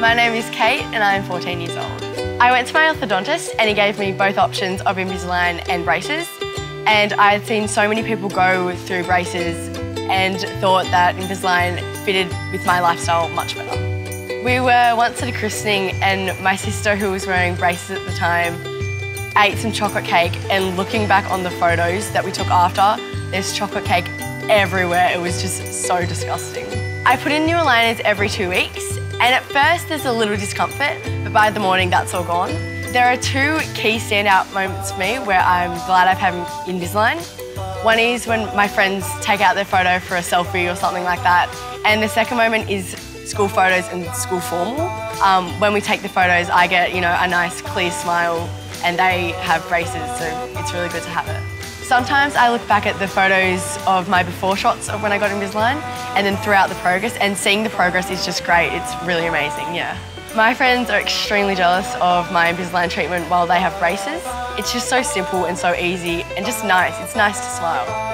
My name is Kate and I'm 14 years old. I went to my orthodontist and he gave me both options of Invisalign and braces. And I had seen so many people go through braces and thought that Invisalign fitted with my lifestyle much better. We were once at a christening and my sister, who was wearing braces at the time, ate some chocolate cake and looking back on the photos that we took after, there's chocolate cake everywhere. It was just so disgusting. I put in new aligners every two weeks and at first there's a little discomfort, but by the morning that's all gone. There are two key standout moments for me where I'm glad I've had Invisalign. One is when my friends take out their photo for a selfie or something like that. And the second moment is school photos and school formal. Um, when we take the photos, I get, you know, a nice clear smile and they have braces, so it's really good to have it. Sometimes I look back at the photos of my before shots of when I got in Invisalign and then throughout the progress and seeing the progress is just great. It's really amazing, yeah. My friends are extremely jealous of my Invisalign treatment while they have braces. It's just so simple and so easy and just nice. It's nice to smile.